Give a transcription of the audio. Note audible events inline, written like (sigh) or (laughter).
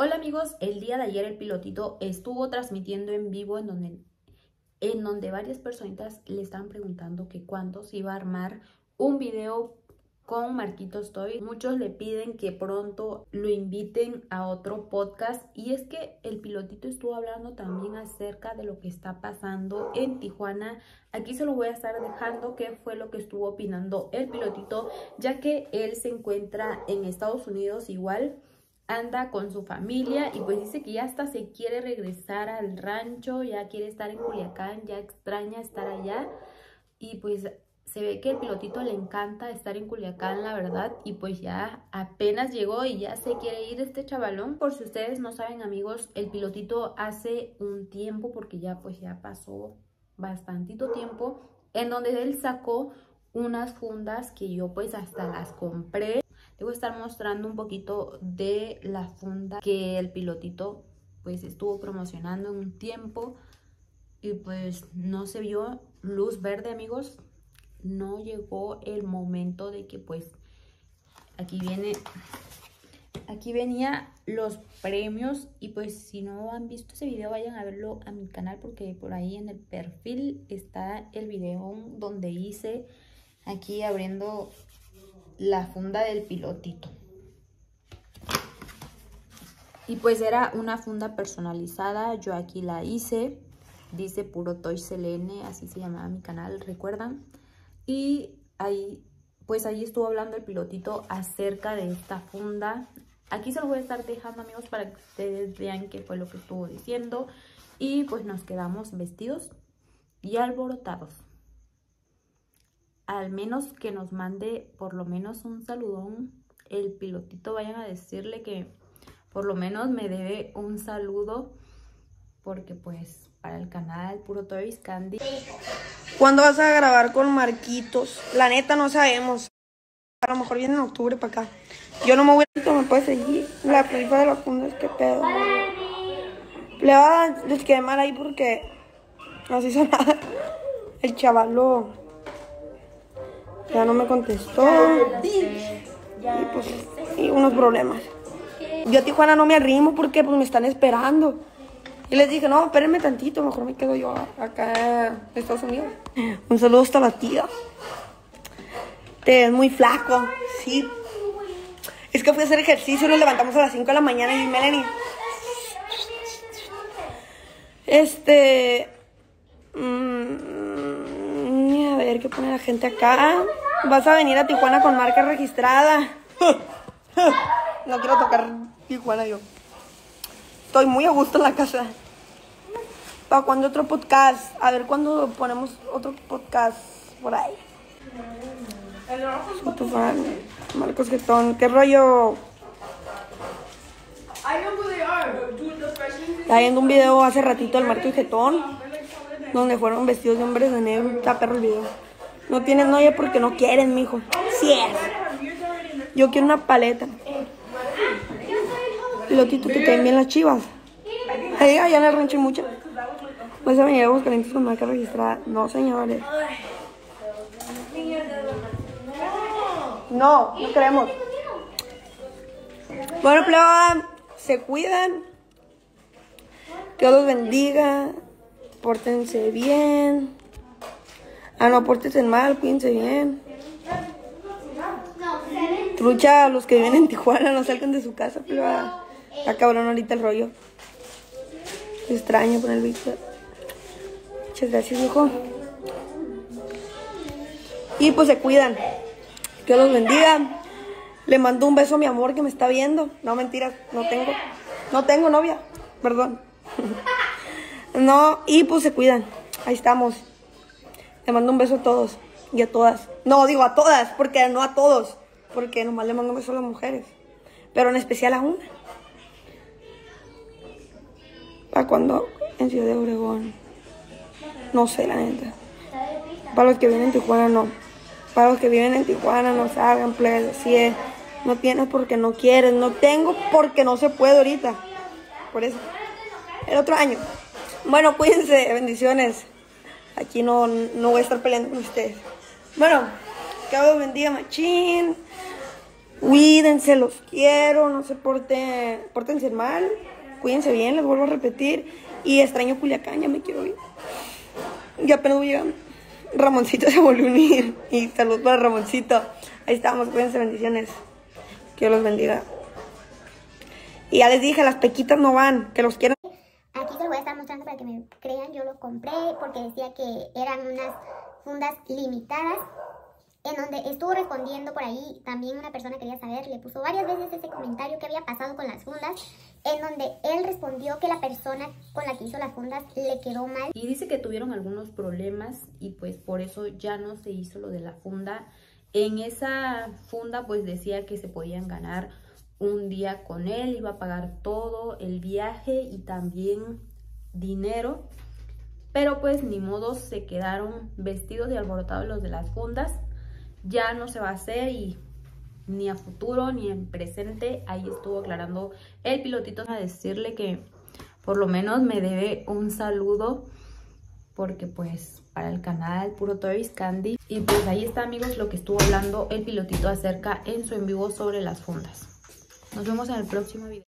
Hola amigos, el día de ayer el pilotito estuvo transmitiendo en vivo en donde, en donde varias personitas le estaban preguntando que cuándo se iba a armar un video con Marquitos Toy. Muchos le piden que pronto lo inviten a otro podcast y es que el pilotito estuvo hablando también acerca de lo que está pasando en Tijuana. Aquí se lo voy a estar dejando qué fue lo que estuvo opinando el pilotito ya que él se encuentra en Estados Unidos igual anda con su familia y pues dice que ya hasta se quiere regresar al rancho, ya quiere estar en Culiacán, ya extraña estar allá y pues se ve que el pilotito le encanta estar en Culiacán, la verdad, y pues ya apenas llegó y ya se quiere ir este chavalón. Por si ustedes no saben, amigos, el pilotito hace un tiempo, porque ya pues ya pasó bastantito tiempo, en donde él sacó unas fundas que yo pues hasta las compré. Te voy a estar mostrando un poquito de la funda que el pilotito pues estuvo promocionando en un tiempo y pues no se vio luz verde amigos. No llegó el momento de que pues aquí viene, aquí venía los premios y pues si no han visto ese video vayan a verlo a mi canal porque por ahí en el perfil está el video donde hice aquí abriendo la funda del pilotito. Y pues era una funda personalizada, yo aquí la hice, dice Puro Toy Selene, así se llamaba mi canal, ¿recuerdan? Y ahí, pues ahí estuvo hablando el pilotito acerca de esta funda. Aquí se lo voy a estar dejando, amigos, para que ustedes vean qué fue lo que estuvo diciendo. Y pues nos quedamos vestidos y alborotados. Al menos que nos mande por lo menos un saludón el pilotito. Vayan a decirle que por lo menos me debe un saludo. Porque pues para el canal Puro Toys Candy. ¿Cuándo vas a grabar con Marquitos? La neta no sabemos. A lo mejor viene en octubre para acá. Yo no me voy a... me puedes seguir. La película de la funda es que pedo. Le va a desquemar ahí porque no se hizo (laughs) nada. El chavalo ya no me contestó. Y pues, y unos problemas. Yo a Tijuana no me arrimo porque pues me están esperando. Y les dije, no, espérenme tantito, mejor me quedo yo acá en Estados Unidos. Un saludo hasta la tía. Te ves muy flaco, sí. Es que fui a hacer ejercicio nos levantamos a las 5 de la mañana y Melanie. Este. Mmm, a ver qué pone la gente acá. Vas a venir a Tijuana con marca registrada. no quiero tocar Tijuana yo. Estoy muy a gusto en la casa. ¿Para cuando otro podcast? A ver cuándo ponemos otro podcast por ahí. Soy tu fan, Marcos Getón. ¿Qué rollo? Estaba viendo un video hace ratito del Marcos Getón. Donde fueron vestidos de hombres de negro. Está perro el video. No tienen novia porque no quieren, mijo. Sí es. Yo quiero una paleta. Lotito, ¿te caen bien las chivas? Ahí, allá en el rancho hay muchas. Pues a venir a calientes con marca registrada. No, señores. No, no queremos. Bueno, pleba, se cuidan. Que Dios los bendiga. Pórtense bien. Ah, no, pórtense mal, cuídense bien. Trucha a los que viven en Tijuana, no salgan de su casa, pleba. Está cabrón ahorita el rollo. Extraño con el Víctor. Muchas gracias, hijo. Y pues se cuidan. Que los bendiga. Le mando un beso a mi amor que me está viendo. No, mentiras, no tengo. No tengo novia. Perdón. (laughs) no, y pues se cuidan. Ahí estamos. Le mando un beso a todos y a todas. No, digo a todas, porque no a todos. Porque nomás le mando un beso a las mujeres. Pero en especial a una. Para cuando en Ciudad de Obregón. No sé, la neta. Para los que viven en Tijuana, no. Para los que viven en Tijuana, no salgan, plebes. Así es. No tienes porque no quieres. No tengo porque no se puede ahorita. Por eso. El otro año. Bueno, cuídense. Bendiciones. Aquí no, no voy a estar peleando con ustedes. Bueno, que Dios bendiga, machín. Cuídense, los quiero, no se porten, pórtense mal, cuídense bien, les vuelvo a repetir. Y extraño Culiacán, ya me quiero ir. Ya apenas voy llegando. Ramoncito (laughs) se volvió a unir. Y salud para Ramoncito. Ahí estamos, cuídense, bendiciones. Que Dios los bendiga. Y ya les dije, las pequitas no van, que los quieren. Voy a estar mostrando para que me crean. Yo lo compré porque decía que eran unas fundas limitadas. En donde estuvo respondiendo por ahí, también una persona quería saber, le puso varias veces ese comentario que había pasado con las fundas, en donde él respondió que la persona con la que hizo las fundas le quedó mal. Y dice que tuvieron algunos problemas y pues por eso ya no se hizo lo de la funda. En esa funda pues decía que se podían ganar un día con él, iba a pagar todo, el viaje y también dinero. Pero pues ni modo, se quedaron vestidos y alborotados los de las fundas. Ya no se va a hacer y ni a futuro ni en presente. Ahí estuvo aclarando el pilotito a decirle que por lo menos me debe un saludo porque pues para el canal Puro Toys Candy. Y pues ahí está amigos lo que estuvo hablando el pilotito acerca en su en vivo sobre las fundas. Nos vemos en el próximo video.